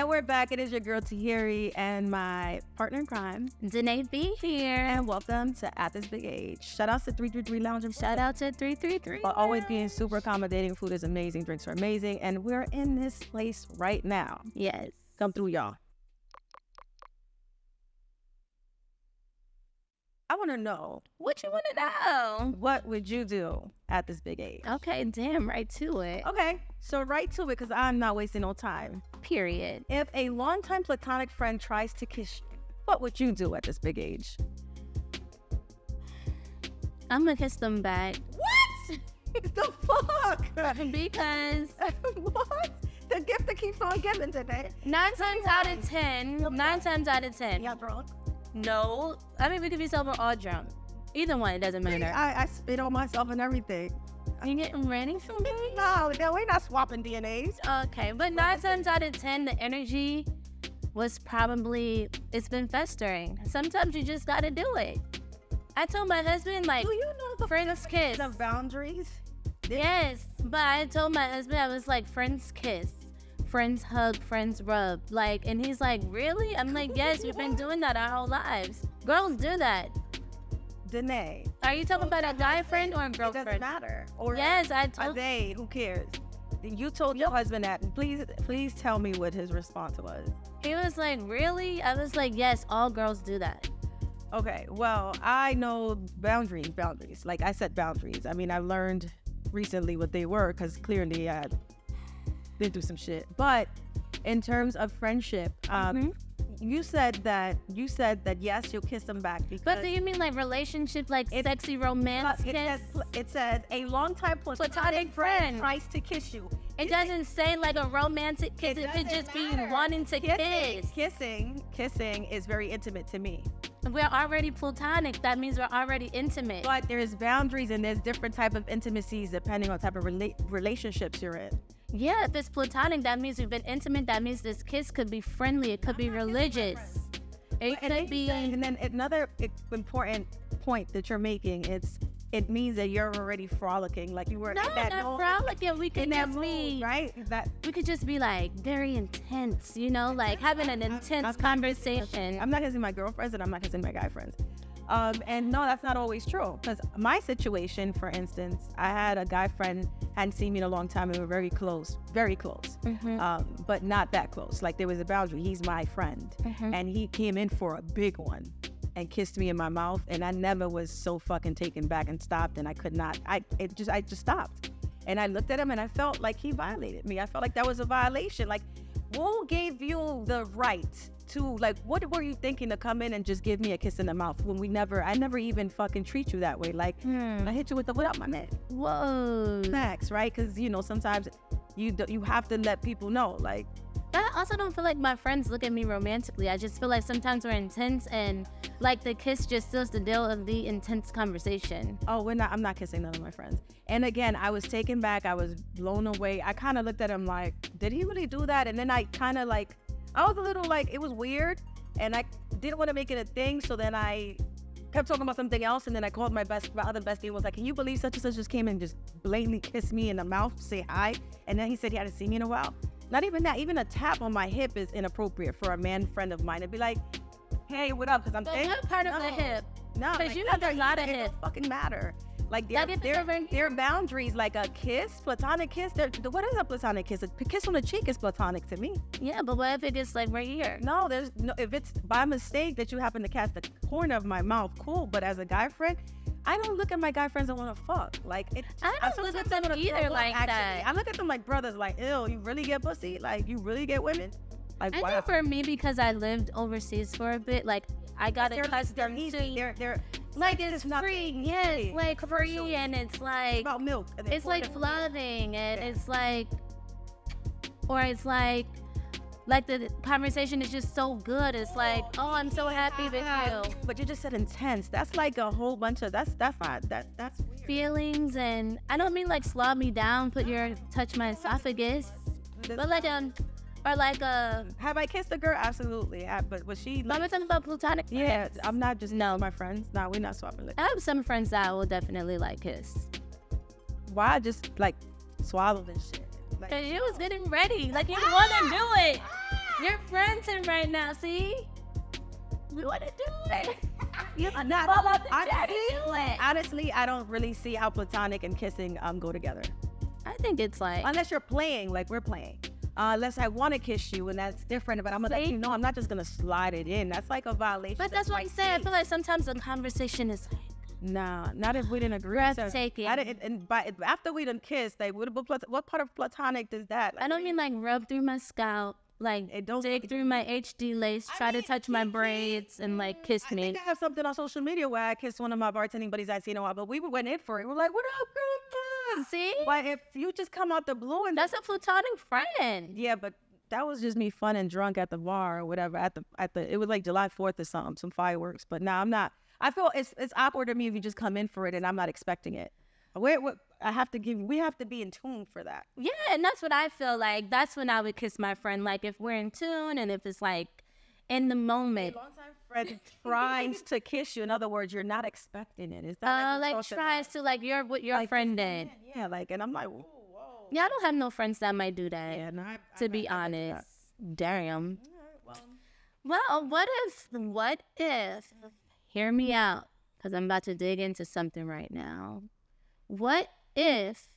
And we're back. It is your girl Tahiry and my partner in crime, D'Nay B here. And welcome to At This Big Age. Shout out to 333 Lounge and Shout out to 333. For always being super accommodating. Food is amazing. Drinks are amazing. And we're in this place right now. Yes. Come through, y'all. I want to know what you want to know. What would you do at this big age? Okay, damn, right to it. Okay, so right to it because I'm not wasting no time. Period. If a longtime platonic friend tries to kiss you, what would you do at this big age? I'm gonna kiss them back. What? the fuck? Because what? The gift that keeps on giving today. Nine times out of ten. Nine times out of ten. Yeah, drunk. No, I mean we could be sober or drunk. Either one, it doesn't matter. I, I spit on myself and everything. Are you getting ready for me? No, no, we're not swapping DNAs. Okay, but nine times out of ten, the energy was probably it's been festering. Sometimes you just gotta do it. I told my husband like, do you know the friends kiss? The boundaries. Yes, but I told my husband I was like friends kiss friends hug, friends rub. Like, and he's like, really? I'm like, yes, we've been doing that our whole lives. Girls do that. D'Nay. Are you talking about a guy friend or a girlfriend? It doesn't matter. Or yes, I told. They, who cares? You told your husband that. Please, please tell me what his response was. He was like, really? I was like, yes, all girls do that. Okay, well, I know boundaries, boundaries. Like I said, boundaries. I mean, I learned recently what they were because clearly I been through some shit. But in terms of friendship, um, mm-hmm. you said that you said that yes, you'll kiss them back. Because but do you mean like relationship, like it, sexy romance? It says, it says a longtime platonic, platonic friend tries to kiss you. It doesn't say like a romantic kiss. It, it could just matter. be wanting to kissing, kiss. Kissing, kissing is very intimate to me. We're already platonic. That means we're already intimate. But there's boundaries and there's different type of intimacies depending on type of rela- relationships you're in. Yeah, if it's platonic, that means we've been intimate. That means this kiss could be friendly. It could be religious. It could be. And then another important point that you're making it's it means that you're already frolicking, like you were. No, that not frolicking. We could just mood, be right. That we could just be like very intense, you know, like having an intense I'm, conversation. I'm not kissing my girlfriends, and I'm not kissing my guy friends. Um, and no, that's not always true. Because my situation, for instance, I had a guy friend hadn't seen me in a long time, and we were very close, very close, mm-hmm. um, but not that close. Like there was a boundary. He's my friend, mm-hmm. and he came in for a big one and kissed me in my mouth, and I never was so fucking taken back and stopped, and I could not. I it just I just stopped, and I looked at him, and I felt like he violated me. I felt like that was a violation. Like, who gave you the right too. Like, what were you thinking to come in and just give me a kiss in the mouth when we never, I never even fucking treat you that way? Like, hmm. I hit you with the without my neck. Whoa. Facts, right? Because you know sometimes you you have to let people know, like. I also don't feel like my friends look at me romantically. I just feel like sometimes we're intense and like the kiss just seals the deal of the intense conversation. Oh, we're not. I'm not kissing none of my friends. And again, I was taken back. I was blown away. I kind of looked at him like, did he really do that? And then I kind of like I was a little like it was weird, and I didn't want to make it a thing. So then I kept talking about something else, and then I called my best, my other bestie, and was like, "Can you believe such and such just came and just blatantly kissed me in the mouth, say hi?" And then he said he hadn't seen me in a while. Not even that. Even a tap on my hip is inappropriate for a man friend of mine to be like, "Hey, what up?" Because I'm. What part no, of the hip? No, because like, you have a lot of hip. It fucking matter. Like their, their, boundaries, like a kiss, platonic kiss. What is a platonic kiss? A kiss on the cheek is platonic to me. Yeah, but what if it is like right here? No, there's no. If it's by mistake that you happen to catch the corner of my mouth, cool. But as a guy friend, I don't look at my guy friends and want to fuck. Like it, I don't I look at them either like actually. that. I look at them like brothers. Like, ew, you really get pussy? Like, you really get women? Like, I wow. think for me, because I lived overseas for a bit, like I got accustomed they're to. They're they're like it's free, yes, like free, and it's like it's about milk. It's like flooding, and yeah. it's like, or it's like, like the conversation is just so good. It's like, oh, I'm so happy with you. But you just said intense. That's like a whole bunch of that's that's not that that's weird. feelings, and I don't mean like slob me down, put your touch my esophagus, but like um or like a. Have I kissed a girl? Absolutely. I, but was she? Like, I'm talking about platonic. Yeah, I'm not just no my friends. No, we're not swapping lips. I have some friends that I will definitely like kiss. Why just like swallow this shit? Like, Cause you was getting ready. Like you want to do it. You're venting right now. See, we want to do it. Yeah, not, Fall out the honestly, honestly, I don't really see how platonic and kissing um go together. I think it's like Unless you're playing like we're playing. Uh, unless I want to kiss you, and that's different. But I'm gonna let you know I'm not just gonna slide it in. That's like a violation. But that's what I say. I feel like sometimes the conversation is like, Nah, not if we didn't agree. Breathtaking. I didn't, and by, after we didn't kiss, like what, what, part of platonic does that? I don't mean like rub through my scalp, like It don't- dig through my HD lace, I try to touch my braids, and like kiss I me. think I have something on social media where I kissed one of my bartending buddies I'd seen a while, but we went in for it. We're like, what up, girl? See, But if you just come out the blue and that's a platonic friend. yeah, but that was just me fun and drunk at the bar or whatever. At the at the it was like July Fourth or something, some fireworks. But now I'm not. I feel it's it's awkward to me if you just come in for it and I'm not expecting it. Where what I have to give we have to be in tune for that. Yeah, and that's what I feel like. That's when I would kiss my friend. Like if we're in tune and if it's like in the moment. Friend tries to kiss you. In other words, you're not expecting it. Is that Uh, like talked tries to like your what your Like, friend did. Yeah, like and I'm like, whoa, whoa. Yeah, I don't have no friends that might do that. Yeah, no, I, to I- be I- I get that. honest, damn. Well, Well, what if, what if, hear me out, because I'm about to dig into something right now. What if,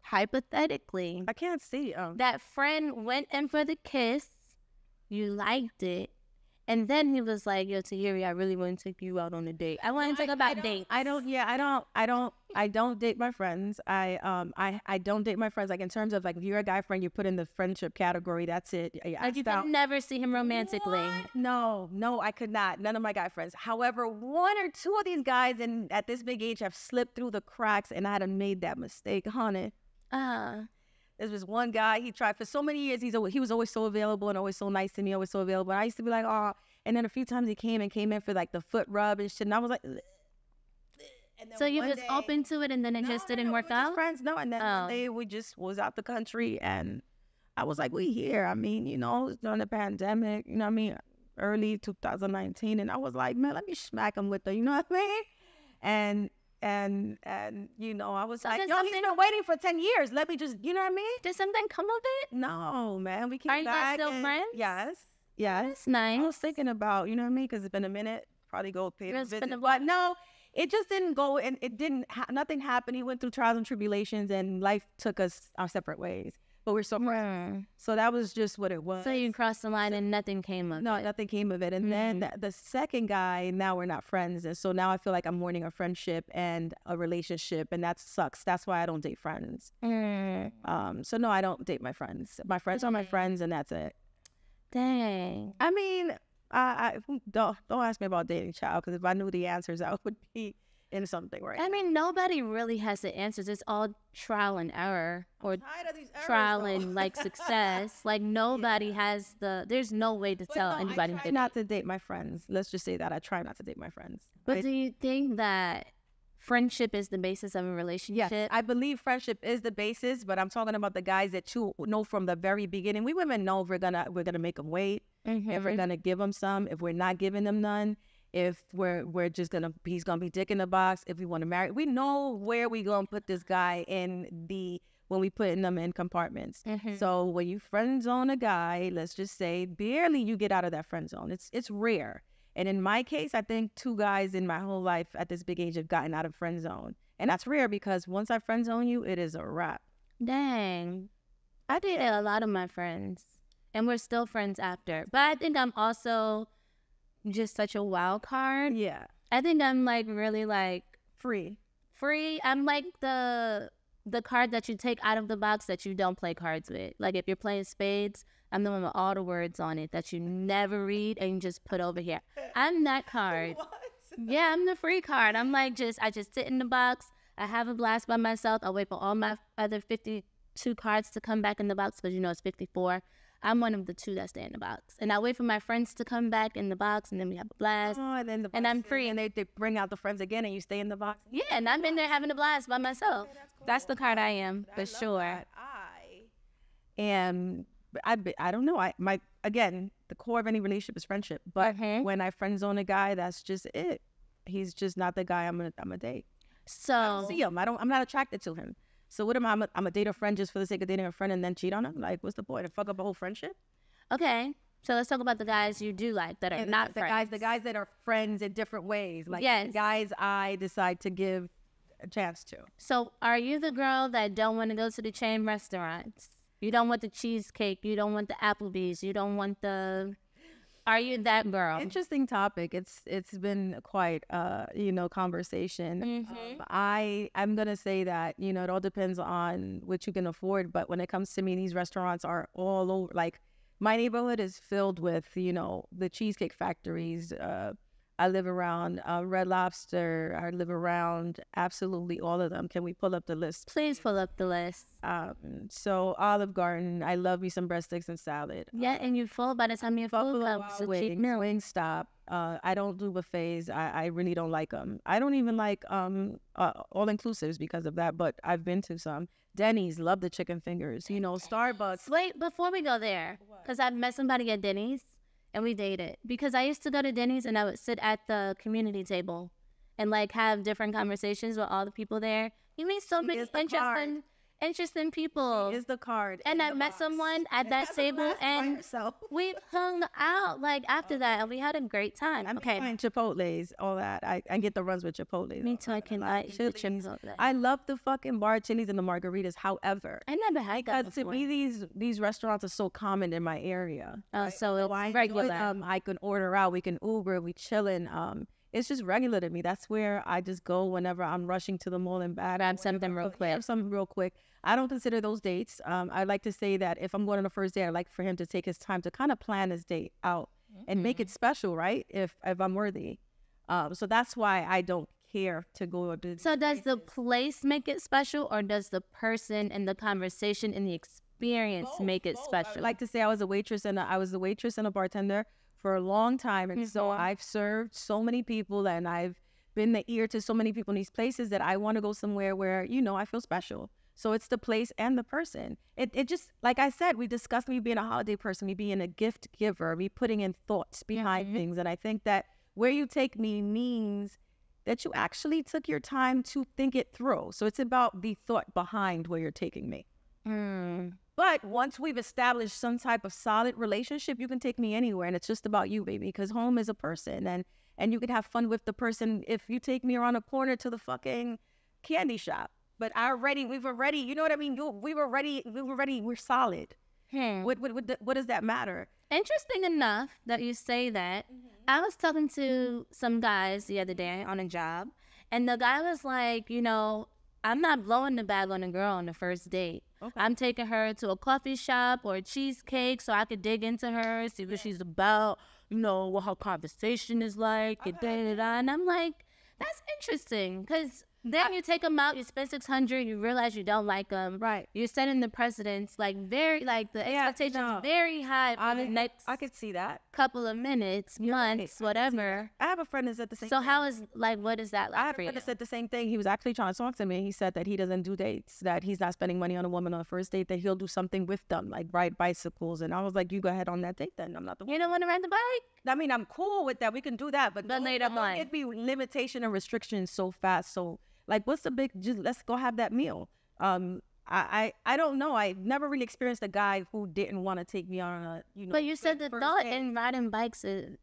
hypothetically, I can't see. Um, that friend went in for the kiss, you liked it, and then he was like, Yo, Tahiry, I really want to take you out on a date. I want to talk about dates. I don't. Yeah, I don't. I don't. I don't date my friends. I um. I I don't date my friends. Like in terms of like, if you're a guy friend, you put in the friendship category. That's it. I Like, you could never see him romantically. What? No, no, I could not. None of my guy friends. However, one or two of these guys in at this big age have slipped through the cracks, and I'd have made that mistake, honey. Uh, There was one guy he tried for so many years. He's always, he was always so available and always so nice to me, always so available. And I used to be like, oh. And then a few times he came and came in for like the foot rub and shit, and I was like. "Ugh." And then so you just day- open to it and then it No, just didn't no, work out? Friends, no. And then Oh. one day we just was out the country, and I was like, we here. I mean, you know, during the pandemic. You know what I mean? Early 2019, and I was like, man, let me smack him with the, you know what I mean? And and and you know, I was So like, yo, he's been waiting for 10 years. Let me just, you know what I mean? Did something come of it? No, man, we came Are you still friends? Yes, yes. That's nice. I was thinking about, you know what I mean? Because it's been a minute. Probably go pay It's been visit. a But no, it just didn't go, and it didn't. Ha- nothing happened. He went through trials and tribulations, and life took us our separate ways. But we're so friends. Mm. So that was just what it was. So you crossed the line and nothing came of no, it. No, nothing came of it. And then Mhm. the, the second guy, now we're not friends, and so now I feel like I'm mourning a friendship and a relationship, and that sucks. That's why I don't date friends. Mm. Um, so no, I don't date my friends. My friends are my friends, and that's it. Dang. I mean, I, I don't don't ask me about dating child because if I knew the answers, I would be in something right. I mean, nobody really has the answers. It's all trial and error or Tired of these errors, trial though. and like success. Like nobody has the. There's no way to But tell no, anybody. I try not to date my friends. Let's just say that I try not to date my friends. But I- do you think that friendship is the basis of a relationship? Yes, I believe friendship is the basis, but I'm talking about the guys that you know from the very beginning. We women know if we're gonna we're gonna make them wait. If we're Mhm. gonna give them some, if we're not giving them none, if we're we're just gonna he's gonna be dick in the box. If we want to marry, we know where we gonna put this guy in the when we putting them in compartments. Mhm. So when you friend zone a guy, let's just say barely you get out of that friend zone. It's it's rare. And in my case, I think two guys in my whole life at this big age have gotten out of friend zone. And that's rare because once I friend zone you, it is a wrap. Dang. I dated a lot of my friends, and we're still friends after. But I think I'm also just such a wild card. Yeah. I think I'm like really like Free. free. I'm like the the card that you take out of the box that you don't play cards with. Like if you're playing spades, I'm the one with all the words on it that you never read and you just put over here. I'm that card. Yeah, I'm the free card. I'm like just I just sit in the box. I have a blast by myself. I wait for all my other 52 cards to come back in the box because you know it's 54. I'm one of the two that stay in the box, and I wait for my friends to come back in the box, and then we have a blast. Oh, and then the And I'm box- free. And they, they bring out the friends again and you stay in the box. Yeah, and I'm in there having a blast by myself. That's the card I am I for love sure. that. I am. I I don't know. I my again the core of any relationship is friendship. But Mhm. when I friend zone a guy, that's just it. He's just not the guy I'm gonna I'm a date. So I So don't see him. I don't. I'm not attracted to him. So what am I? I'm a, I'm a date a friend just for the sake of dating a friend and then cheat on him. Like, what's the point? To fuck up a whole friendship? Okay. So let's talk about the guys you do like that are And not the friends. guys, the guys that are friends in different ways, like Yes. guys I decide to give a chance to. So are you the girl that don't want to go to the chain restaurants? You don't want the cheesecake. You don't want the Applebee's. You don't want the. Are you that girl? Interesting topic. It's it's been quite uh you know conversation. Mhm. Um, I I'm gonna say that you know it all depends on what you can afford. But when it comes to me, these restaurants are all over. Like my neighborhood is filled with you know the cheesecake factories. Uh, I live around uh, Red Lobster. I live around absolutely all of them. Can we pull up the list? Please pull up the list. Um, so Olive Garden. I love me some breadsticks and salad. Yeah, and you're full by the time your food Buffalo It's Wings, meal. Wingstop. Uh, I don't do buffets. I, I really don't like them. I don't even like um uh, all inclusives because of that. But I've been to some. Denny's love the chicken fingers. You know, Starbucks. Wait, before we go there, because I met somebody at Denny's and we dated. Because I used to go to Denny's and I would sit at the community table and like have different conversations with all the people there. You meet so many interesting, interesting people. Is the card and I met box. someone at that table and we hung out like after that and we had a great time. I'm okay. fine. Chipotle's, all that. I, I get the runs with Chipotle. Me too. I can like like the Chili's. chips over there. I love the fucking bar chilies and the margaritas. However, I never had that because to me these these restaurants are so common in my area. Oh, so it's I enjoy regular. them. I can order out. We can Uber. We chilling. Um, it's just regular to me. That's where I just go whenever I'm rushing to the mall and back. Grab something real quick. Grab something real quick. I don't consider those dates. Um, I like to say that if I'm going on a first date, I like for him to take his time to kind of plan his date out and make Mm-hmm. it special, right? If if I'm worthy. Um, so that's why I don't care to go to. So does the place make it special, or does the person and the conversation and the experience make it special? I like to say I was a waitress and a, I was a waitress and a bartender for a long time, and so Mhm. I've served so many people, and I've been the ear to so many people in these places that I want to go somewhere where you know I feel special. So it's the place and the person. It it just like I said, we discussed me being a holiday person, me being a gift giver, me putting in thoughts behind Mhm. things, and I think that where you take me means that you actually took your time to think it through. So it's about the thought behind where you're taking me. Hmm. But once we've established some type of solid relationship, you can take me anywhere, and it's just about you, baby. Because home is a person, and and you can have fun with the person if you take me around a corner to the fucking candy shop. But I already, we've already, you know what I mean? You, we were ready, we were ready, we're solid. Hmm. What, what, what, what does that matter? Interesting enough that you say that. I was talking to some guys the other day on a job, and the guy was like, you know, I'm not blowing the bag on a girl on the first date. Okay. I'm taking her to a coffee shop or a cheesecake so I could dig into her, see what she's about, you know, what her conversation is like, and da da da. And I'm like, that's interesting because then you take them out, you spend six hundred, you realize you don't like them, Right. You're setting the precedence like very, like the Yeah, expectations no. very high for I, the next I could see that. couple of minutes, months, I whatever. I have a friend that said the same So thing. how is like what is that I like had a for you? friend that said the same thing. He was actually trying to talk to me. He said that he doesn't do dates, that he's not spending money on a woman on a first date, that he'll do something with them, like ride bicycles. And I was like, you go ahead on that date then. I'm not the one. You don't want to ride the bike? I mean, I'm cool with that. We can do that. But But don't- later on. It'd be limitation and restrictions so fast. So, like, what's the big, just let's go have that meal. Um, I, I, I don't know. I never really experienced a guy who didn't want to take me on a, you know. But you said the thought date. in riding bikes is,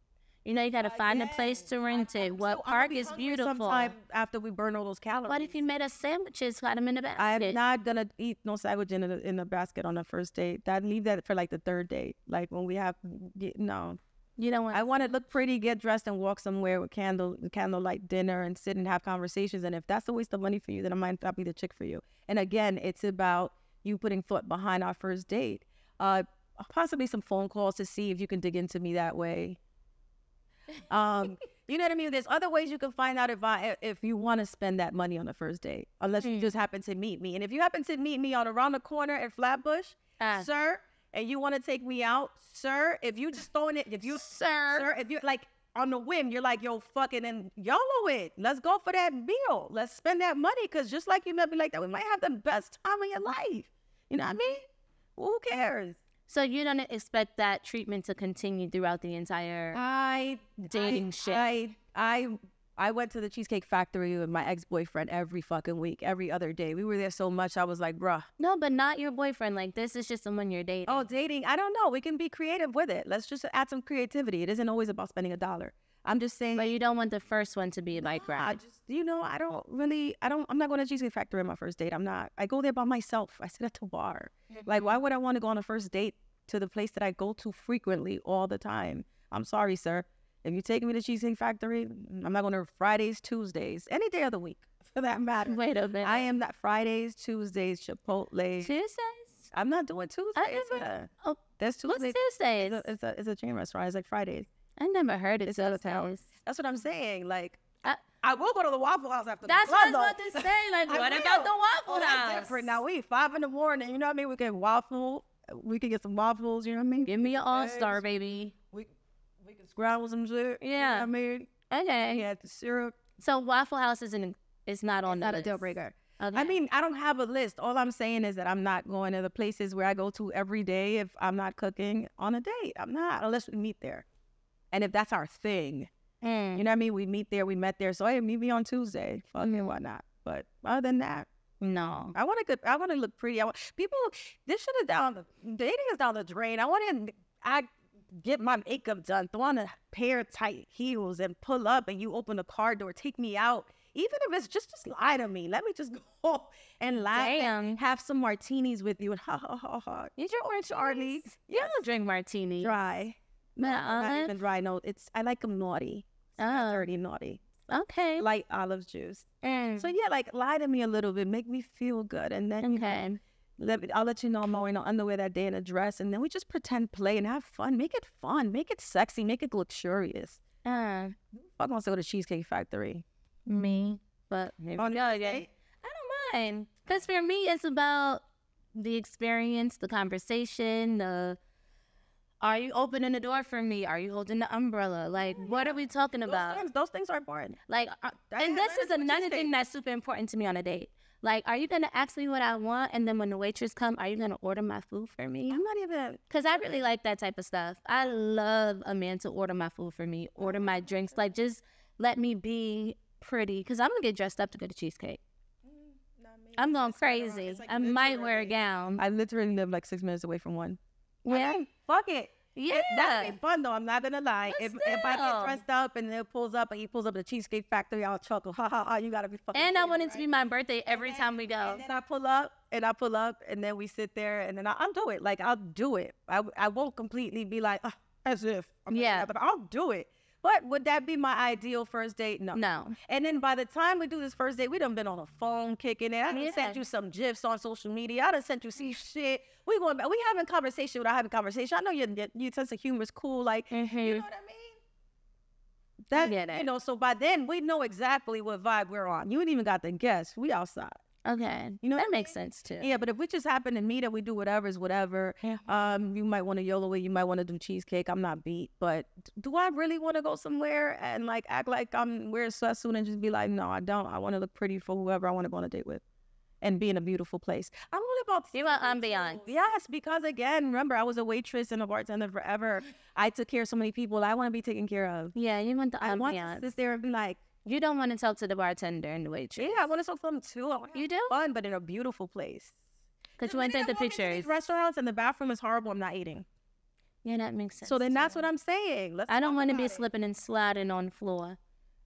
you know, you got to Uh, find a place to rent it. What So park be is beautiful? Sometime after we burn all those calories. What if you made us sandwiches, got them in the basket? I'm not gonna eat no sandwich in a, in a basket on the first date. That leave that for like the third date. Like when we have no. You want. I want to look pretty, get dressed, and walk somewhere with candle candlelight dinner and sit and have conversations. And if that's a waste of money for you, then I might not be the chick for you. And again, it's about you putting thought behind our first date. Uh, possibly some phone calls to see if you can dig into me that way. Um, you know what I mean? There's other ways you can find out if I if you want to spend that money on the first date, unless you Mm. just happen to meet me. And if you happen to meet me on around the corner at Flatbush, Ah. sir, and you want to take me out, sir, if you just throwing it, if you sir. sir, if you're like on the whim, you're like, yo, fucking and YOLO it. Let's go for that meal. Let's spend that money. Cause just like you met me like that, we might have the best time of your life. You know what I mean? Who cares? So you don't expect that treatment to continue throughout the entire. I Dating I, shit. I I I went to the Cheesecake Factory with my ex boyfriend every fucking week, every other day. We were there so much, I was like, bruh. No, but not your boyfriend. Like this is just someone you're dating. Oh, dating. I don't know. We can be creative with it. Let's just add some creativity. It isn't always about spending a dollar. I'm just saying. But you don't want the first one to be a bike I just, you know, I don't really, I don't, I'm not going to Cheesecake Factory on my first date. I'm not. I go there by myself. I sit at the bar. Like, why would I want to go on a first date to the place that I go to frequently all the time? I'm sorry, sir. If you take me to Cheesecake Factory, mm, I'm not going to Fridays, Tuesdays, any day of the week for that matter. Wait a minute. I am that Fridays, Tuesdays, Chipotle. Tuesdays? I'm not doing Tuesdays. never-. Oh, That's Tuesday. What's Tuesdays. It's a, it's a it's a chain restaurant. It's like Fridays. I never heard it. It's out of town. That's what I'm saying. Like I- I will go to the Waffle House after. That's what I was about to say. Like, I what will. about the Waffle Oh, House? different. Now we five in the morning. You know what I mean? We get waffle. We can get some waffles. You know what I mean? Give me an all star, baby. We can scramble some know Yeah. I mean, Okay. yeah, the syrup. So Waffle House isn't is not on the Not a deal breaker. Okay. I mean, I don't have a list. All I'm saying is that I'm not going to the places where I go to every day if I'm not cooking on a date. I'm not unless we meet there. And if that's our thing, Mm. you know what I mean? We meet there, we met there. So hey, meet me on Tuesday. Fuck it, why not? But other than that, no. I want to good. I want to look pretty. I want people. This shit is down the dating is down the drain. I want to. I get my makeup done, throw on a pair of tight heels, and pull up, and you open the car door, take me out. Even if it's just just lie to me. Let me just go and laugh. and have some martinis with you and ha ha ha ha. You orange Charlie. You don't drink martinis. Dry. But Not even dry. No, it's I like them naughty. Oh. Dirty naughty. Okay. Light olive juice. Mm. So yeah, like lie to me a little bit, make me feel good, and then you know, okay. Let me, I'll let you know I'm wearing no underwear that day in a dress, and then we just pretend play and have fun. Make it fun, make it sexy, make it luxurious. Uh, Fuck wants to go to Cheesecake Factory. me. But Maybe Oh, on no, yeah. I don't mind. Because for me, it's about the experience, the conversation, the are you opening the door for me? Are you holding the umbrella? Like, what are we talking Those about? things, those things are important. Like, uh, and this is another thing that's super important to me on a date. Like, are you gonna ask me what I want, and then when the waitress come, are you gonna order my food for me? I'm not even. Cause I really like that type of stuff. I love a man to order my food for me, order my drinks. Like, just let me be pretty. Cause I'm gonna get dressed up to go to cheesecake. Mm, I'm going crazy. I might wear a gown. I literally live like six minutes away from one. Yeah, Fuck it. Yeah. It, that'd be fun though. I'm not gonna lie. If if I get dressed up and it pulls up and he pulls up the Cheesecake Factory, I'll chuckle. Ha ha ha! You gotta be fucking. and I want it to be my birthday every And time we go. And then I pull up and I pull up and then we sit there and then I, I'll do it. Like I'll do it. I, I won't completely be like "Ah, as if. I'm Yeah. that," But I'll do it. But would that be my ideal first date? No. No. And then by the time we do this first date, we done been on the phone kicking it. I done sent Yeah. you some gifs on social media. I done sent you see shit. We going back. We having conversation without having conversation. I know your your, your sense of humor is cool. Like mm-hmm. you know what I mean? That you know. So by then we know exactly what vibe we're on. You ain't even got the guess. We outside. Okay, You know that makes sense too. Yeah, but if we just happen to meet and we do whatever is whatever. Yeah. Um, you might want to YOLO it. You might want to do cheesecake. I'm not beat, but do I really want to go somewhere and like act like I'm wearing sweatsuit and just be like, no, I don't. I want to look pretty for whoever I want to go on a date with, and be in a beautiful place. I'm all about. You want ambiance. Yes, because again, remember I was a waitress and a bartender forever. I took care of so many people. I want to be taken care of. Yeah, you want the ambiance. I want to sit there and be like, You don't want to talk to the bartender and the waitress. yeah, I want to talk to them too. I want You do? fun, but in a beautiful place. Because you want to take the pictures. Restaurants and the bathroom is horrible. I'm not eating. Yeah, that makes sense. So then that's what I'm saying. Let's I don't want to be it. slipping and sliding on the floor,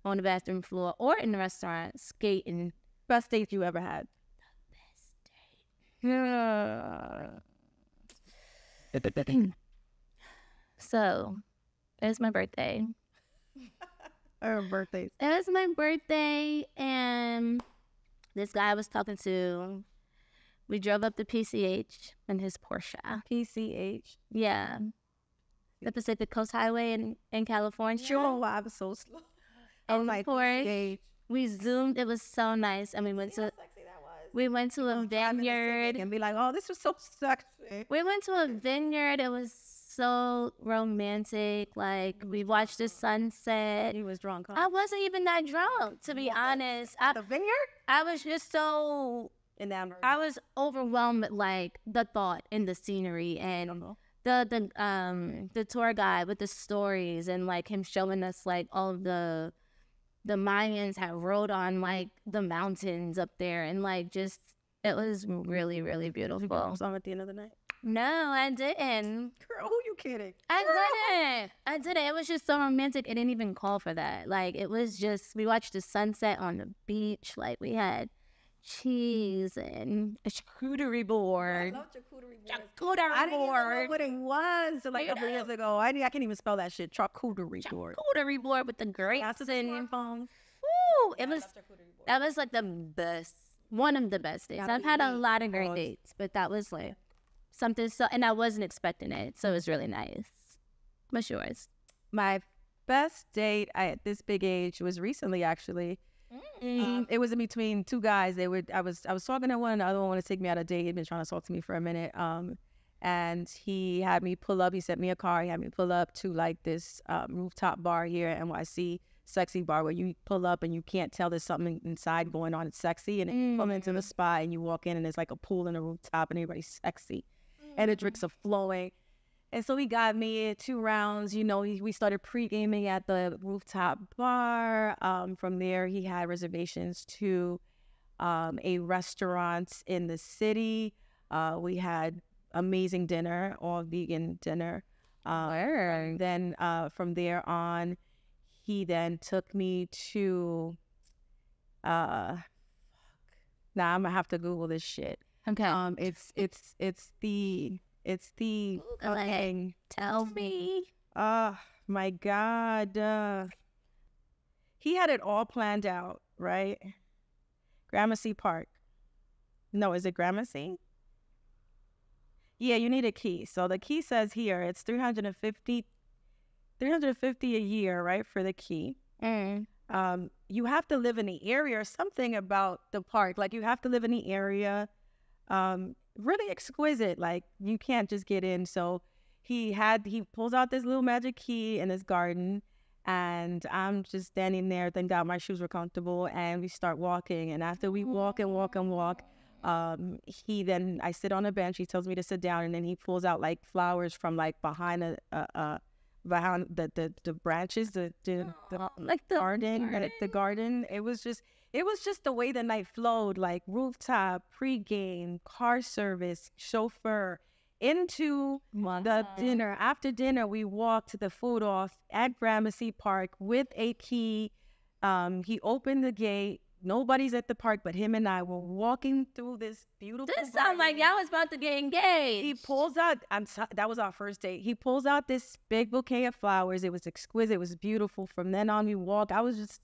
on the bathroom floor, or in the restaurant skating. Best date you ever had. The best date. Yeah. so, it was my birthday. Or birthdays. It was my birthday, and this guy I was talking to, we drove up to PCH in his Porsche. PCH. Yeah. The Pacific Coast Highway in, in California. Sure, I was so slow. I And was of like, we zoomed. It was so nice. And we went to sexy that was. we went to a Driving vineyard. And be like, oh, this was so sexy. We went to a vineyard. It was so romantic. Like we watched the sunset. He was drunk, huh? I wasn't even that drunk, to be honest. I, the vineyard? I was just so enamored. I was overwhelmed with like the thought and the scenery and the the um the tour guide with the stories and like him showing us like all the the Mayans had rode on like the mountains up there and like just it was really, really beautiful. song at the end of the night. No, I didn't. Girl, who you kidding? I didn't. I didn't. It was just so romantic. It didn't even call for that. Like it was just we watched the sunset on the beach. Like we had cheese and a charcuterie board. I love Charcuterie I didn't even know what it was like a couple years ago. I, I can't even spell that shit. Charcuterie board. Charcuterie board with the grapes That's the and smartphones. Ooh, it was that was like the best, one of the best dates. Yeah, I've had a lot of great dates, but that was like something so, and I wasn't expecting it, so it was really nice. What's yours? My best date I, at this big age was recently actually. Um, it was in between two guys. They would. I was. I was talking to one, and the other one wanted to take me out a date. He'd been trying to talk to me for a minute. Um, and he had me pull up. He sent me a car. He had me pull up to like this um, rooftop bar here at NYC, sexy bar, where you pull up and you can't tell there's something inside going on. It's sexy, and then you come into the spot and you walk in, and there's like a pool and a rooftop, and everybody's sexy, and the drinks are flowing. And so he got me two rounds. You know, he, we started pre gaming at the rooftop bar. Um, from there, he had reservations to um, a restaurant in the city. Uh, we had amazing dinner, all vegan dinner. Um, then uh, from there on, he then took me to. Uh, now I'm gonna have to Google this shit. Okay, Um, it's it's it's the it's the Google it. fucking tell me. oh my god. Uh, he had it all planned out, right? Gramercy Park. No, is it Gramercy? Yeah, you need a key. So the key says here it's 350 350 a year, right, for the key Mm. um, you have to live in the area or something about the park. Like you have to live in the area. Um, really exquisite. Like you can't just get in. So he had he pulls out this little magic key in his garden, and I'm just standing there. Thank God my shoes were comfortable, and we start walking. And after we walk and walk and walk, um, he then I sit on a bench. He tells me to sit down, and then he pulls out like flowers from like behind a, a, a behind the, the the branches, the the, the like the garden, at the garden. It was just, it was just the way the night flowed, like rooftop, pregame, car service, chauffeur, into the dinner. After dinner, we walked to the food off at Gramercy Park with a key. Um, he opened the gate. Nobody's at the park but him and I were walking through this beautiful. This sounds like y'all was about to get engaged. He pulls out. I'm. so- that was our first date. He pulls out this big bouquet of flowers. It was exquisite. It was beautiful. From then on, we walked. I was just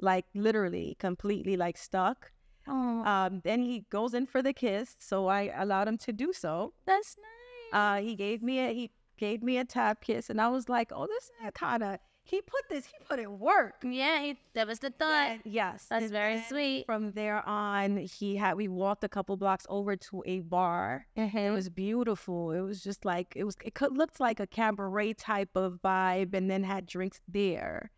like literally completely like stuck. Oh, Um. Then he goes in for the kiss, so I allowed him to do so. that's nice. Uh. He gave me a he gave me a tap kiss, and I was like, oh, this is kind of. He put this. He put in work. yeah, he, that was the thought. And yes, That's very sweet. From there on, he had we walked a couple blocks over to a bar. It was beautiful. It was just like it was. It could looked like a cabaret type of vibe, and then had drinks there.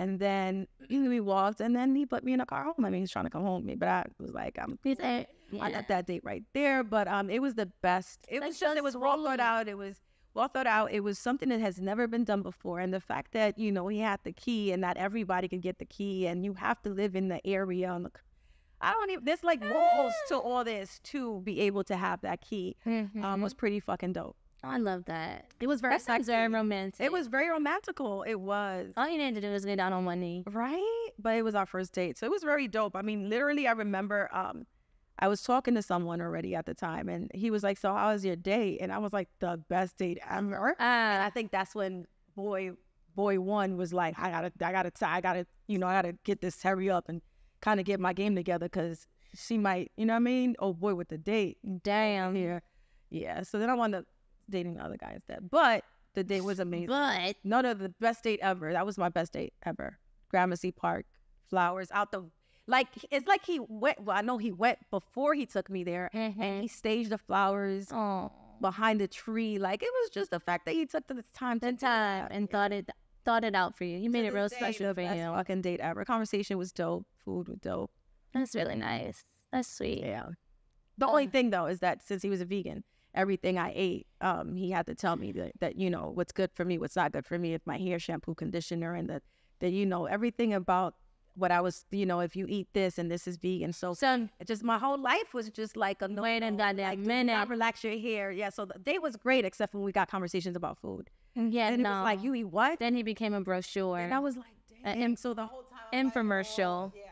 And then we walked, and then he put me in a car home. I mean, he's trying to come home with me, but I was like, I'm. He said, I got that date right there, but um, it was the best. It was just it was well thought out. It was well thought out. It was something that has never been done before, and the fact that you know he had the key, and not everybody could get the key, and you have to live in the area. On the, I don't even. There's like rules to all this to be able to have that key. Um, Mhm. was pretty fucking dope. I love that. It was very sexy. very romantic. It was very romantical. It was. All you needed to do was get down on one knee. Right? But it was our first date. So it was very dope. I mean, literally I remember um I was talking to someone already at the time and he was like, So how was your date? And I was like, the best date ever. And Ah, I think that's when boy boy one was like, I gotta I gotta I gotta, you know, I gotta get this hurry up and kind of get my game together because she might, you know what I mean? Oh boy with the date. damn. Yeah. Yeah. So then I wanted up dating the other guys instead. But the date was amazing. But No, no, the best date ever. That was my best date ever. Gramercy Park, flowers out the like. It's like he went. Well, I know he went before he took me there, and he staged the flowers oh, behind the tree. Like it was just the fact that he took the time to the time that. and thought it thought it out for you. You made it real day, special the for best you. Fucking date ever. Conversation was dope. Food was dope. That's really nice. That's sweet. Yeah. The only Uh. thing though is that since he was a vegan, everything I ate, um, he had to tell me that, that you know what's good for me, what's not good for me, if my hair shampoo, conditioner, and the that you know everything about what I was, you know, if you eat this and this is vegan. So, So it just my whole life was just like a no, Wait a goddamn like, minute. relax your hair. Yeah, so the date was great except when we got conversations about food. yeah, And no. it was like, you eat what? then he became a brochure. And I was like, An in- so the whole time, I'm like, infomercial. oh, yeah.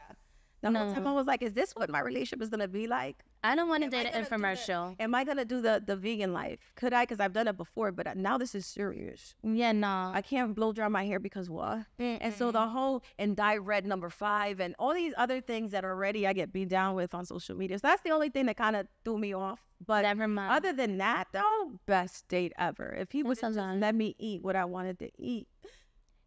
The whole time I was like, is this what my relationship is gonna be like? I don't want to date an do the- infomercial. Am I gonna do the the vegan life? Could I? Because I've done it before, but now this is serious. Yeah, no. I can't blow dry my hair because what? And so the whole and dye red number five and all these other things that already I get beat down with on social media. So that's the only thing that kind of threw me off. But Never mind. other than that, though, best date ever. If he would just let me eat what I wanted to eat.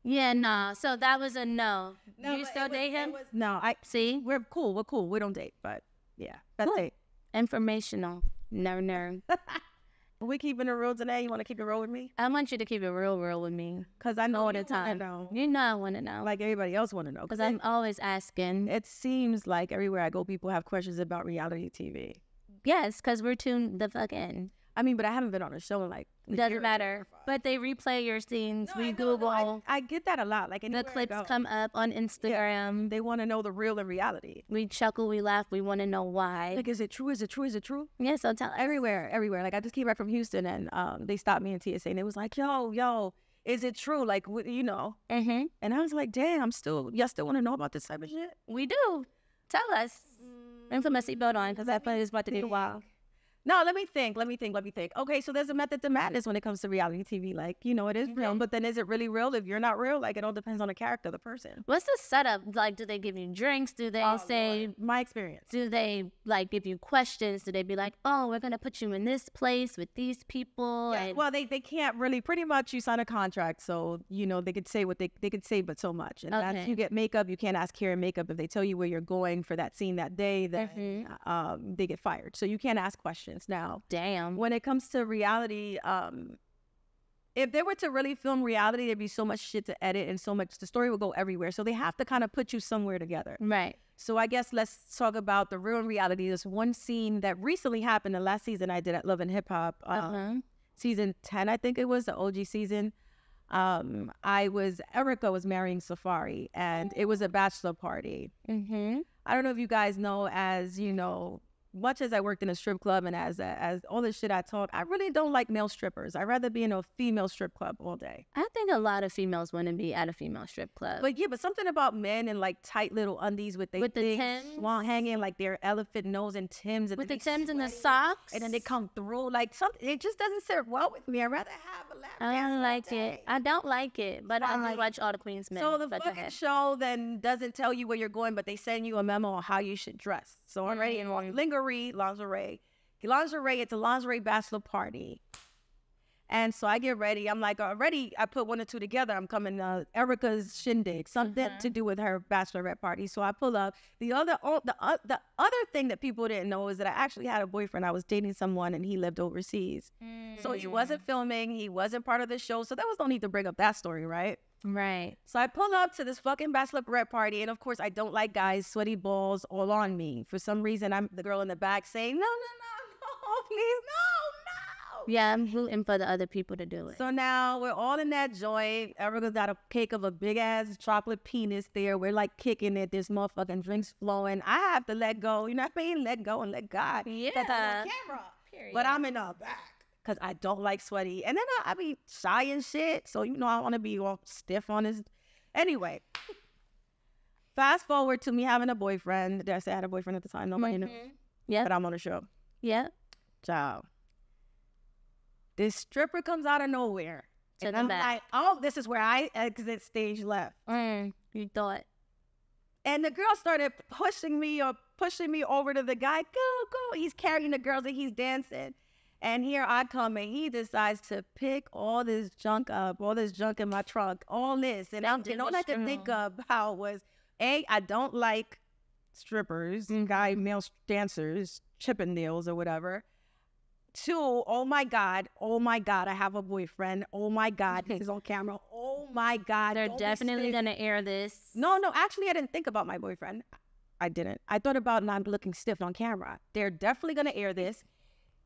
Yeah, no. So that was a no. No, you still it was- date him? was- no, I See, we're cool. We're cool. We don't date, but yeah, best Cool. date. informational. No, no. We keeping it real today. You want to keep it real with me? I want you to keep it real, real with me Cause I know oh, all you the time. know, You know I want to know. like everybody else want to know. Because Cause I'm always asking. it seems like everywhere I go, people have questions about reality TV. Yes, because we're tuned the fuck in. I mean, but I haven't been on a show in like a year or Doesn't two matter. But they replay your scenes. No, we I Google. no, I, I get that a lot. Like the clips come up on Instagram. They want to know the real and reality. We chuckle, we laugh, we want to know why. Like, is it true? Is it true? Is it true? yeah, so tell. Everywhere, everywhere. Like I just came back from Houston and um, they stopped me in TSA and it was like, yo, yo, is it true? Like, wh- you know. Mm-hmm. And I was like, damn, I'm still, y'all still want to know about this type of shit? We do. Tell us. And put my seatbelt on because I feel like it's about to get wild. No, let me think. Let me think. Let me think. Okay, so there's a method to madness when it comes to reality TV. Like, you know, it is real, Mhm. but then is it really real if you're not real? Like, it all depends on the character of the person. What's the setup? Like, do they give you drinks? Do they Oh, say, Lord. my experience. do they like give you questions? Do they be like, oh, we're going to put you in this place with these people? Yeah, and well, they, they can't really. Pretty much, you sign a contract, so you know they could say what they they could say, but so much. And that's Okay. you get makeup. You can't ask hair and makeup if they tell you where you're going for that scene that day. Then Mhm. um, they get fired. So you can't ask questions now. damn. when it comes to reality, um, if they were to really film reality, there'd be so much shit to edit and so much the story would go everywhere. So they have to kind of put you somewhere together. Right. So I guess let's talk about the real reality. There's one scene that recently happened the last season I did at Love and Hip Hop, uh, Uh-huh. season ten, I think it was the OG season. Um, I was Erica was marrying Safaree, and it was a bachelor party. Mm-hmm. I don't know if you guys know, as you know, much as I worked in a strip club and as as all this shit I taught, I really don't like male strippers. I'd rather be in a female strip club all day. I think a lot of females want to be at a female strip club. But yeah, but something about men in like tight little undies with they With the Tims long hanging like their elephant nose and Tims and with the Tims and the socks. and then they come through like something. It just doesn't sit well with me. I'd rather have a lap I don't like it. I don't like it, but I Fine. do watch all the Queen's Men. So the fucking show then doesn't tell you where you're going, but they send you a memo on how you should dress. So I'm ready in Mhm. Lingerie, lingerie. Lingerie, it's a lingerie bachelor party. And so I get ready. I'm like, already, I put one or two together. I'm coming, uh, Erica's shindig, something Mhm. to do with her bachelorette party. So I pull up. The other, oh, the, uh, the other thing that people didn't know is that I actually had a boyfriend. I was dating someone and he lived overseas. So he Mm. wasn't filming. He wasn't part of the show. So there was no need to bring up that story, right? Right. So I pull up to this fucking bachelorette party, and of course I don't like guys sweaty balls all on me. For some reason, I'm the girl in the back saying, "No, no, no, no, please, no, no." Yeah, I'm rooting for the other people to do it. So now we're all in that joint. Erica's got a cake of a big ass chocolate penis there. We're like kicking it. This motherfucking drinks flowing. I have to let go. You know what I mean? Let go and let God. I'm on Yeah. camera. Period. But I'm in the back because I don't like sweaty. And then I, I be shy and shit. So, you know, I want to be all stiff on this. Anyway, fast forward to me having a boyfriend. Did I say I had a boyfriend at the time? Nobody knew. Mhm. Yep. But I'm on the show. Yeah. Ciao. This stripper comes out of nowhere. To and the I'm back. like, oh, this is where I exit stage left. Mm, you thought. And the girl started pushing me or pushing me over to the guy. Go, go. He's carrying the girls and he's dancing. And here I come and he decides to pick all this junk up, all this junk in my trunk, all this. And I'm, and all I could think how was, A, I don't like strippers, mm-hmm. guy, male dancers, Chippendales or whatever. Two, oh my God, oh my God, I have a boyfriend. Oh my God, this is on camera. Oh my God. They're definitely going to air this. No, no, actually, I didn't think about my boyfriend. I didn't. I thought about not looking stiff on camera. They're definitely gonna air this.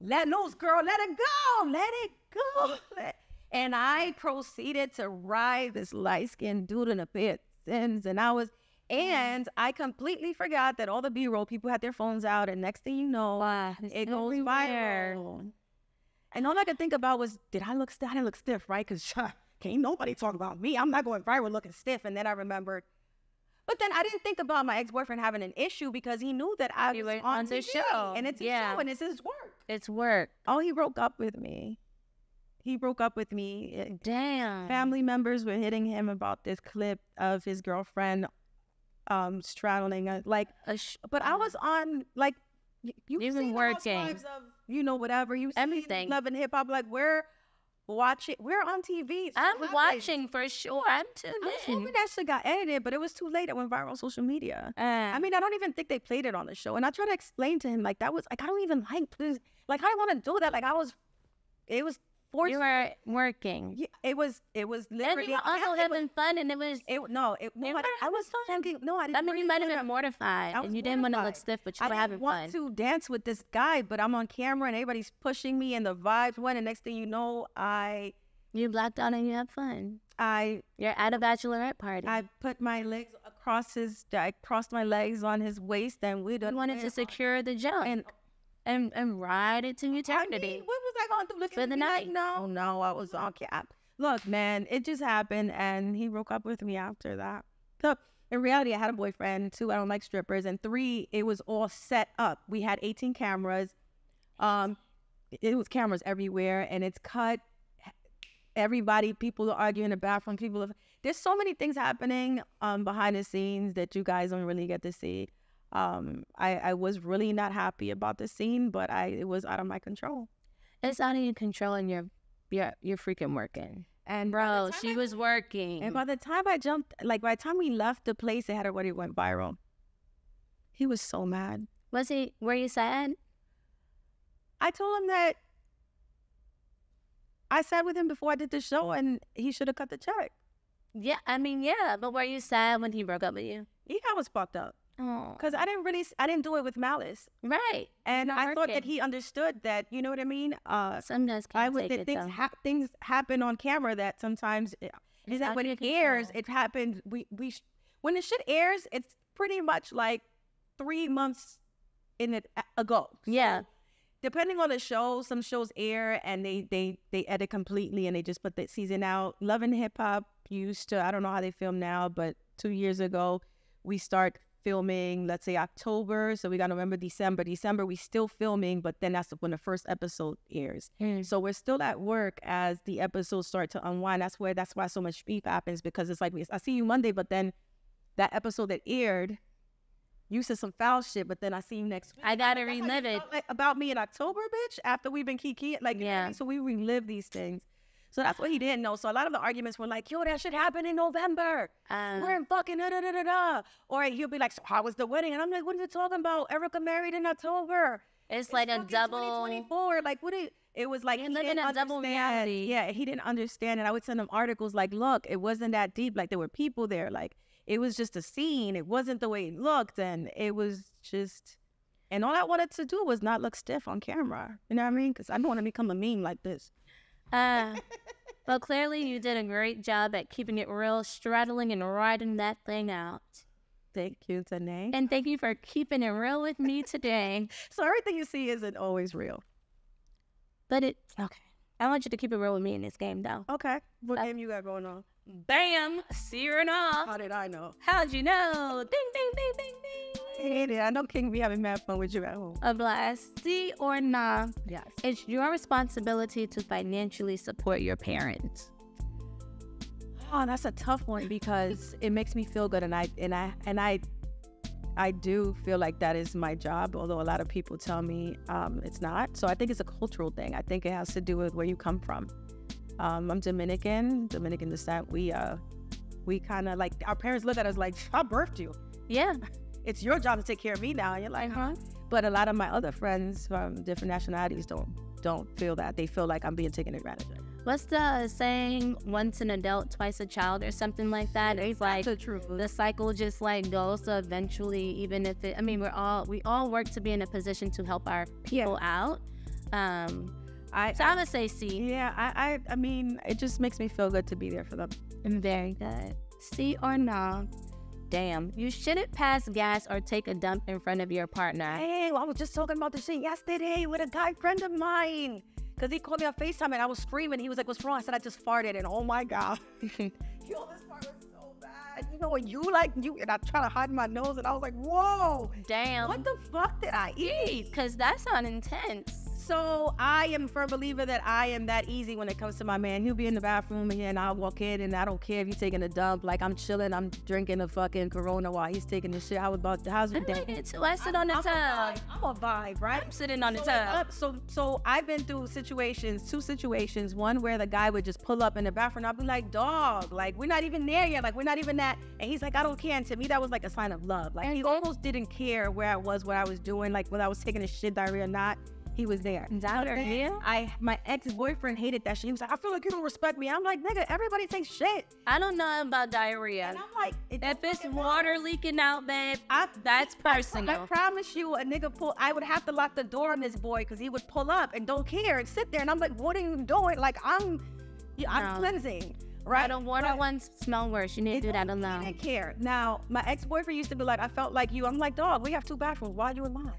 Let loose, girl. Let it go. Let it go. And I proceeded to ride this light skinned dude in a of Sims, and I was, mm. and I completely forgot that all the B-roll people had their phones out, and next thing you know, Wow, it goes viral. And all I could think about was, did I look stiff? I didn't look stiff, right? Because can't nobody talk about me. I'm not going viral looking stiff. And then I remembered, but then I didn't think about my ex-boyfriend having an issue because he knew that I You was on, on the show. and it's a Yeah. show and it's his work. It's work. Oh, he broke up with me. He broke up with me. Damn. family members were hitting him about this clip of his girlfriend um straddling a, like A sh- but i was on like you You've been seen the working. Of, you know whatever you Everything. love and hip-hop like we're watching we're on tv so I'm watching for sure. I'm tuned i was in. hoping that shit got edited but it was too late it went viral on social media Uh, I mean, I don't even think they played it on the show. And I tried to explain to him, like, that was, like, I don't even like this. Like, I don't want to do that. Like, I was, it was forced. you were working. Yeah, it was it was And literally you were also it was- having fun, and it was. it, no it no I, I was having thinking no I didn't I mean, you might have been mortified, and you didn't want to look stiff, but you I were didn't having want to dance with this guy but I'm on camera and everybody's pushing me and the vibes went and next thing you know I You blacked out and you had fun. I You're at a bachelorette party. I put my legs across his I crossed my legs on his waist and we you wanted to secure the jump and and and ride it to I eternity. mean, what was I going to do? Look For the me like, night. no, no, I was on cap. Look, man, it just happened, and he broke up with me after that. So in reality, I had a boyfriend. Two, I don't like strippers, and three, it was all set up. We had 18 cameras. Um, it was cameras everywhere, and it's cut. Everybody, people are arguing in the bathroom. People, are, there's so many things happening um behind the scenes that you guys don't really get to see. Um, I, I was really not happy about the scene, but I it was out of my control. It's out of your control, and you're you're you're freaking working, And bro. She I- was working. And by the time I jumped, like by the time we left the place, it had already went viral. He was so mad. was he? Were you sad? I told him that I sat with him before I did the show, and he should have cut the check. Yeah, I mean, yeah. But were you sad when he broke up with you? Yeah, I was fucked up because I didn't really, I didn't do it with malice, right. and I thought that he understood that. You know what I mean? Uh, Sometimes I would that it things ha- things happen on camera that sometimes It's is that when it airs, it happens. We we sh- when the shit airs, it's pretty much like three months in it ago. Yeah. depending on the show, some shows air and they they they edit completely and they just put the season out. Love and Hip Hop used to I don't know how they film now, but two years ago we start filming. Let's say October, so we got November, December. December we still filming, but then that's when the first episode airs. So we're still at work as the episodes start to unwind. That's where that's why so much beef happens because it's like I see you Monday, but then that episode that aired. You said some foul shit, but then I see you next week. I gotta That's relive it. like about me in October, bitch. After we've been kiki, like you know Yeah. So we relive these things. So that's what he didn't know. So a lot of the arguments were like, "Yo, that should happen in November. Um, We're in fucking da da da da da." Or he'll be like, "So how was the wedding?" And I'm like, "What are you talking about? Erica married in October. it's like a double. 2024. Like what? It, it was like he living didn't a double understand. reality. Yeah, he didn't understand, and I would send him articles like, "Look, it wasn't that deep. Like there were people there. Like it was just a scene. It wasn't the way it looked, and it was just." And all I wanted to do was not look stiff on camera. You know what I mean? Because I don't want to become a meme like this. Uh, well, clearly you did a great job at keeping it real, straddling and riding that thing out. Thank you, D'Nay. And thank you for keeping it real with me today. so everything you see isn't always real. But it okay. I want you to keep it real with me in this game, though. Okay. What Uh, game you got going on? Bam! Searing off. How did I know? How'd you know? Ding, ding, ding, ding, ding. I hate it. I know King be having mad fun with you at home. A blast. See or nah, Yes. it's your responsibility to financially support your parents. Oh, that's a tough one because it makes me feel good, and I and I and I, I do feel like that is my job. Although a lot of people tell me um, it's not. So I think it's a cultural thing. I think it has to do with where you come from. Um, I'm Dominican, Dominican descent. We uh, we kind of like our parents look at us like I birthed you. Yeah. It's your job to take care of me now. And you're like, huh? But a lot of my other friends from different nationalities don't don't feel that. They feel like I'm being taken advantage of. What's the saying? Once an adult, twice a child, or something like that. It's like the truth. the cycle just like goes. So eventually, even if it, I mean, we're all we all work to be in a position to help our people out. Um, I, so I'm gonna say C. Yeah, I, I, I mean, it just makes me feel good to be there for them. Very good. See or no? Damn, you shouldn't pass gas or take a dump in front of your partner. Hey, I was just talking about this shit yesterday with a guy friend of mine. Cause he called me on FaceTime and I was screaming. He was like, "What's wrong?" I said, "I just farted." And oh my god, yo, this part was so bad. You know when you like you and I try to hide my nose and I was like, "Whoa, Damn. what the fuck did I eat?" Cause that sound intense. So I am a firm believer that I am that easy when it comes to my man. He'll be in the bathroom and, and I'll walk in and I don't care if he's taking a dump. Like I'm chilling, I'm drinking a fucking Corona while he's taking the shit. How about how's your I day? like too. I sit on the I'm tub. I'm a vibe, right? I'm sitting on the So, tub. so so I've been through situations, two situations. One where the guy would just pull up in the bathroom. I'll be like, dog, like we're not even there yet. Like we're not even that. And he's like, I don't care. And to me, that was like a sign of love. Like he almost didn't care where I was, what I was doing, like whether I was taking a shit diarrhea or not. He was there. Diarrhea? I my ex boyfriend hated that shit. He was like, I feel like you don't respect me. I'm like, nigga, everybody takes shit. I don't know about diarrhea. And I'm like, it If it's water leaking out, babe, I, that's personal. I personal. promise you, a nigga pull. I would have to lock the door on this boy because he would pull up and don't care and sit there. And I'm like, what are you doing? Like I'm, yeah, I'm No. cleansing, right? I don't water But ones smell worse. You need to do that I alone. didn't care. Now, my ex boyfriend used to be like, I felt like you. I'm like, dog, we have two bathrooms. Why are you in mine?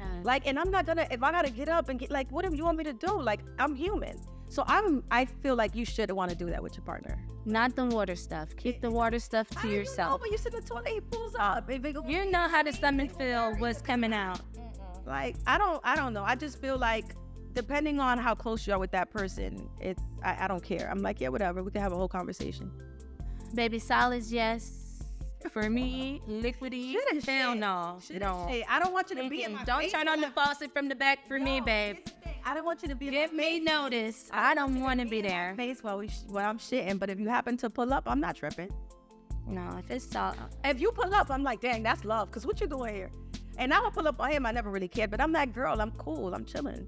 Uh, Like, and I'm not gonna. If I gotta get up and get like, what do you want me to do? Like, I'm human. So I'm. I feel like you should want to do that with your partner. not the water stuff. Keep the water stuff to do you know yourself. when you sit in the toilet, he pulls up. You know how the stomach feel what's coming out. like I don't I don't know. I just feel like depending on how close you are with that person, it's I, I don't care. I'm like, yeah, whatever. We can have a whole conversation. Baby solids, yes. For me, liquidy, Shit and hell shit. no. Shit, no. Hey, I don't want you to be in my Don't face turn on the faucet from the back for me, babe. here's the thing. I don't want you to be Give me face. notice. I don't want to be my there. Face while we while I'm shitting, but if you happen to pull up, I'm not tripping. No, if it's salt. If you pull up, I'm like, dang, that's love. Cause what you doing here? And I would pull up on him. I never really cared, but I'm that girl. I'm cool. I'm chilling.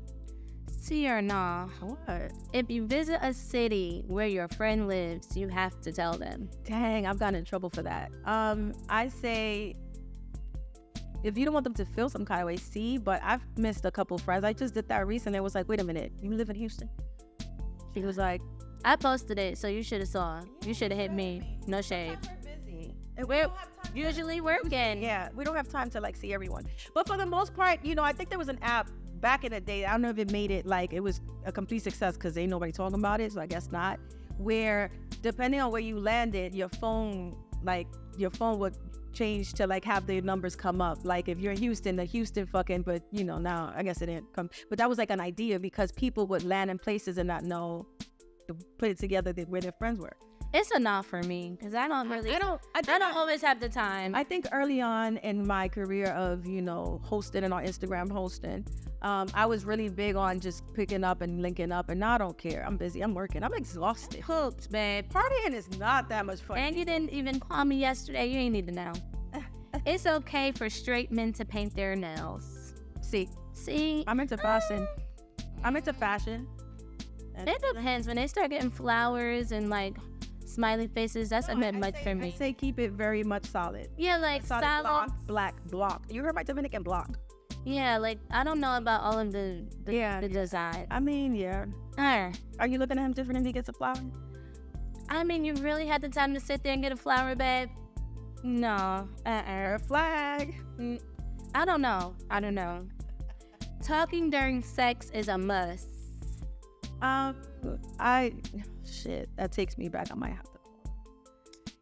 See or no. What? If you visit a city where your friend lives, you have to tell them. Dang, I've gotten in trouble for that. Um, I say if you don't want them to feel some kind of way, see. But I've missed a couple friends. I just did that recently. It was like, wait a minute, you live in Houston? She was like, I posted it, so you should have saw. You should have hit me. No shade. And We're usually working. Yeah, we don't have time to like see everyone. But for the most part, you know, I think there was an app back in the day. I don't know if it made it like it was a complete success because ain't nobody talking about it. So I guess not. Where depending on where you landed, your phone like your phone would change to like have the numbers come up. Like if you're in Houston, the Houston fucking. But you know now I guess it didn't come. But that was like an idea because people would land in places and not know to put it together that where their friends were. It's a not for me because I don't really. I don't. I, I don't always have the time. I think early on in my career of, you know, hosting and on Instagram hosting, um, I was really big on just picking up and linking up. And now I don't care. I'm busy. I'm working. I'm exhausted. Hooked, babe. Partying is not that much fun. And you didn't even call me yesterday. You ain't need to know. it's okay for straight men to paint their nails. See, See, I'm into fashion. I'm into fashion. It depends. When they start getting flowers and like smiley faces, that's a No, bit I much for I me. say keep it very much solid. Yeah, like Solid salad. block, black block. You heard my Dominican block. Yeah, like I don't know about all of the the, Yeah. the design. I mean, yeah. Uh, Are you looking at him different if he gets a flower? I mean, you really had the time to sit there and get a flower, babe? No. Uh-uh. A flag. Mm, I don't know. I don't know. Talking during sex is a must. Um, I shit. That takes me back. I might have to.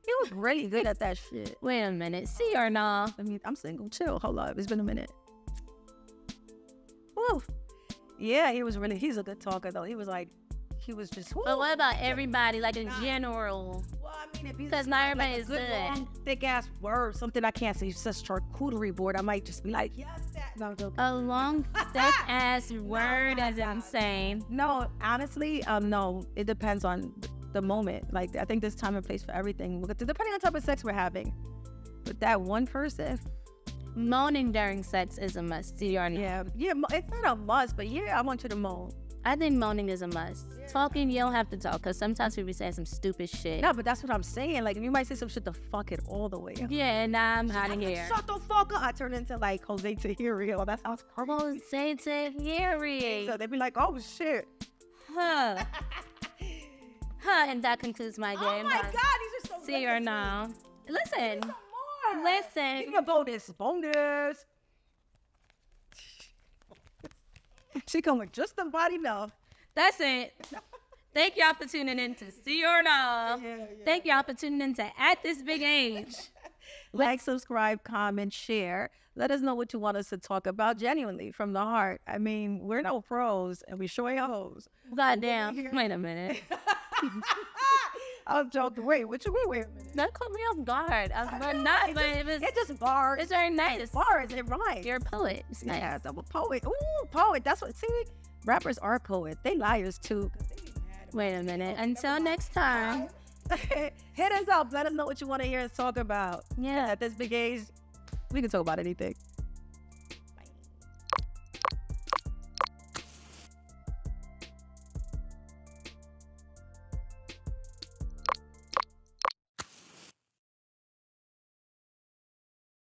He was really good at that shit. Wait a minute. See or no? I mean, I'm single. Chill. Hold up. It's been a minute. Woo. Yeah, he was really. He's a good talker though. He was like, he was just. But what about everybody, like in general? Well, I mean, if he's 'Cause not everybody like a is good. long, thick ass word, something I can't say, just charcuterie board. I might just be like, yes, that. No, no, A long, thick ass word, as I'm saying. no, honestly, um, no. It depends on the moment. Like, I think there's time and place for everything. Depending on the type of sex we're having. But that one person, Moaning during sex is a must. See or no? yeah, yeah, it's not a must, but yeah, I want you to moan. I think moaning is a must. Talking, you don't have to talk, because sometimes people be saying some stupid shit. No, but that's what I'm saying. Like, you might say some shit to fuck it all the way. up. Yeah, and now I'm out of here. Shut the fuck up. I turn into like Jose Tahiry. That's how it's Oh, say to hearing. So they'd be like, oh shit. Huh. Huh, and that concludes my oh game. Oh my god, these are so see or no. Listen, listen. Give me a bonus. Bonus. she coming just the body enough. That's it. Thank y'all for tuning in to See or No. yeah. Thank y'all for tuning in to At This Big Age. Like, subscribe, comment, share. Let us know what you want us to talk about genuinely from the heart. I mean, we're no pros and we sure ain't hoes. Goddamn. Wait a minute. I'm joking. Wait, what you mean? Wait a minute. That caught me off guard. I was but not, but it was. It's just bars. It's very nice. bars. It rhymes. You're a poet. It's nice. Yeah, I'm a poet. Ooh, poet. That's what. See, rappers are poets. They liars too. they Wait a minute. Until next time. Hit us up. Let us know what you want to hear us talk about. Yeah. At this big age, we can talk about anything.